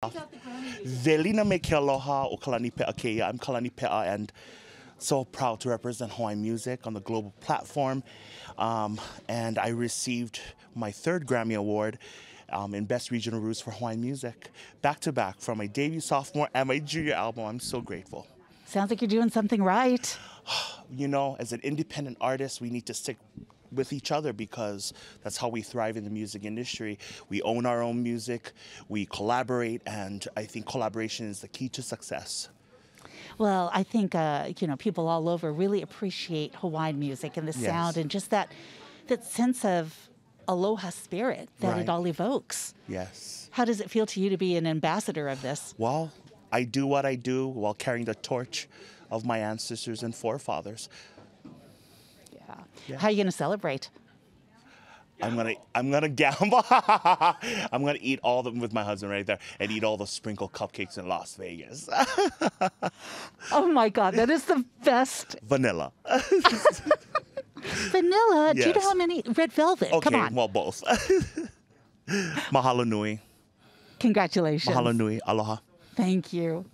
Velina me ke aloha o Kalani Pe'a Keia. I'm Kalani Pe'a and so proud to represent Hawaiian music on the global platform. Um, and I received my third Grammy Award um, in Best Regional Roots for Hawaiian Music, back to back from my debut sophomore and my junior album. I'm so grateful. Sounds like you're doing something right. You know, as an independent artist, we need to stick with each other because that's how we thrive in the music industry. We own our own music, we collaborate, and I think collaboration is the key to success. Well, I think uh, you know people all over really appreciate Hawaiian music and the Yes. sound and just that that sense of aloha spirit that Right. it all evokes. Yes. How does it feel to you to be an ambassador of this? Well, I do what I do while carrying the torch of my ancestors and forefathers. Yeah. How are you going to celebrate? I'm gonna I'm gonna gamble. I'm gonna eat all them with my husband right there and eat all the sprinkle cupcakes in Las Vegas. Oh my God, that is the best Vanilla. vanilla. Do you know Yes. how many red velvet? Okay, Come on. well both. Mahalo nui. Congratulations. Mahalo nui. Aloha. Thank you.